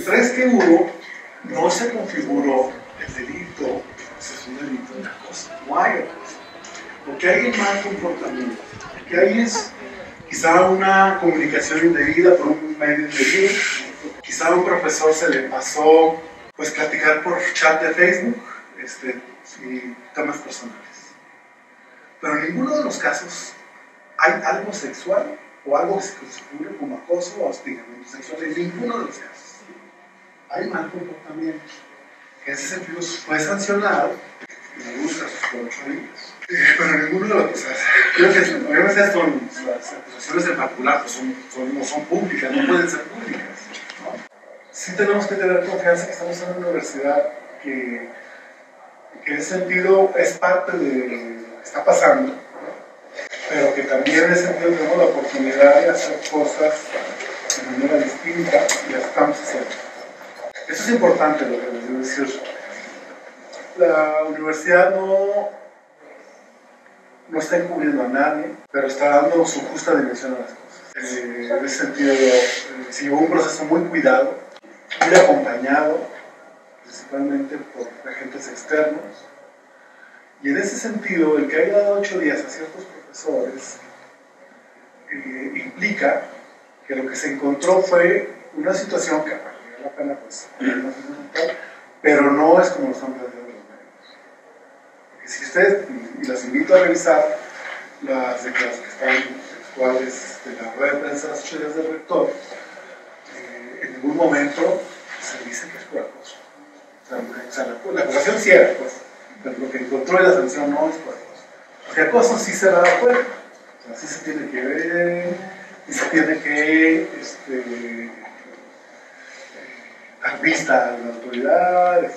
3 que hubo, no se configuró el delito, es un delito de acoso, no hay acoso. Porque hay un mal comportamiento, que ahí es quizá una comunicación indebida por un medio indebido, quizá a un profesor se le pasó pues platicar por chat de Facebook este, y temas personales. Pero en ninguno de los casos hay algo sexual o algo que se configure como acoso o hostigamiento sexual, en ninguno de los casos. Hay mal comportamiento, que en ese sentido fue sancionado me gusta sus ocho. Eh, pero ninguno de los casos, creo que obviamente son, las acusaciones en particular pues son, no son públicas, no pueden ser públicas. ¿no? Sí tenemos que tener confianza que estamos en una universidad que, que en ese sentido es parte de lo que está pasando, pero que también en ese sentido tenemos la oportunidad de hacer cosas de manera distinta y las estamos haciendo. Es importante lo que les decir. La universidad no, no está encubriendo a nadie, pero está dando su justa dimensión a las cosas. Eh, en ese sentido, eh, un proceso muy cuidado, muy acompañado, principalmente por agentes externos. Y en ese sentido, el que haya dado ocho días a ciertos profesores eh, implica que lo que se encontró fue una situación que pues, pero no es como lo están planteando los medios. Si ustedes, y las invito a revisar las declaraciones que están textuales de la rueda de prensa días del rector, eh, en ningún momento se dice que es por acoso. O sea, la, la acusación pues, pero lo que encontró en la sanción no es por acoso. Porque acoso sí se da afuera, o sea, sí se tiene que ver, y se tiene que este, activista, la autoridad.